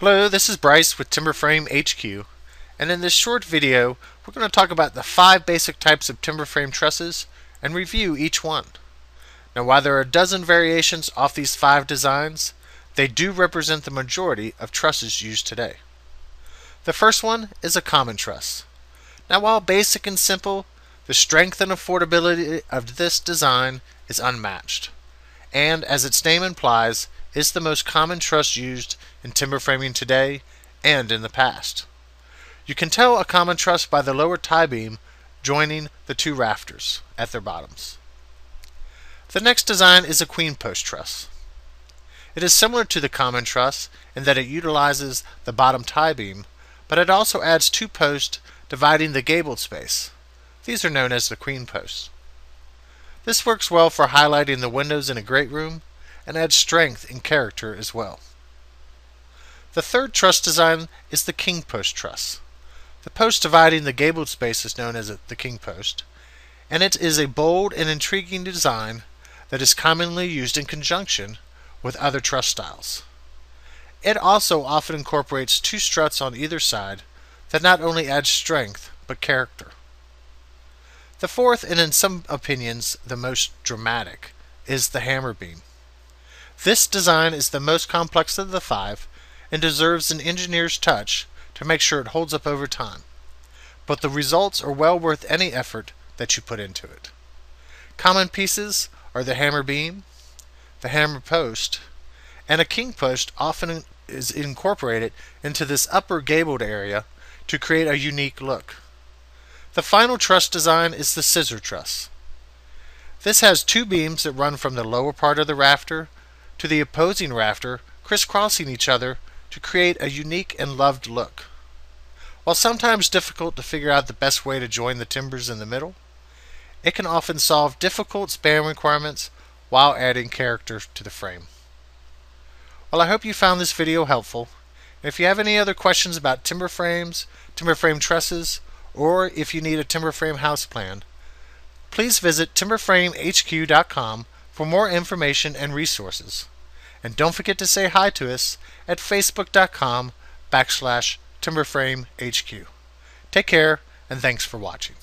Hello, this is Bryce with Timberframe HQ, and in this short video, we're going to talk about the five basic types of timber frame trusses and review each one. Now, while there are a dozen variations off these five designs, they do represent the majority of trusses used today. The first one is a common truss. Now, while basic and simple, the strength and affordability of this design is unmatched, and as its name implies, is the most common truss used in timber framing today and in the past. You can tell a common truss by the lower tie beam joining the two rafters at their bottoms. The next design is a queen post truss. It is similar to the common truss in that it utilizes the bottom tie beam, but it also adds two posts dividing the gabled space. These are known as the queen posts. This works well for highlighting the windows in a great room and adds strength and character as well. The third truss design is the king post truss. The post dividing the gabled space is known as the king post, and it is a bold and intriguing design that is commonly used in conjunction with other truss styles. It also often incorporates two struts on either side that not only add strength but character. The fourth, and in some opinions the most dramatic, is the hammer beam. This design is the most complex of the five and deserves an engineer's touch to make sure it holds up over time. But the results are well worth any effort that you put into it. Common pieces are the hammer beam, the hammer post, and a king post often is incorporated into this upper gabled area to create a unique look. The final truss design is the scissor truss. This has two beams that run from the lower part of the rafter to the opposing rafter, crisscrossing each other to create a unique and loved look. While sometimes difficult to figure out the best way to join the timbers in the middle, it can often solve difficult span requirements while adding character to the frame. Well, I hope you found this video helpful. If you have any other questions about timber frames, timber frame trusses, or if you need a timber frame house plan, please visit timberframehq.com for more information and resources. And don't forget to say hi to us at facebook.com backslash timberframehq. Take care and thanks for watching.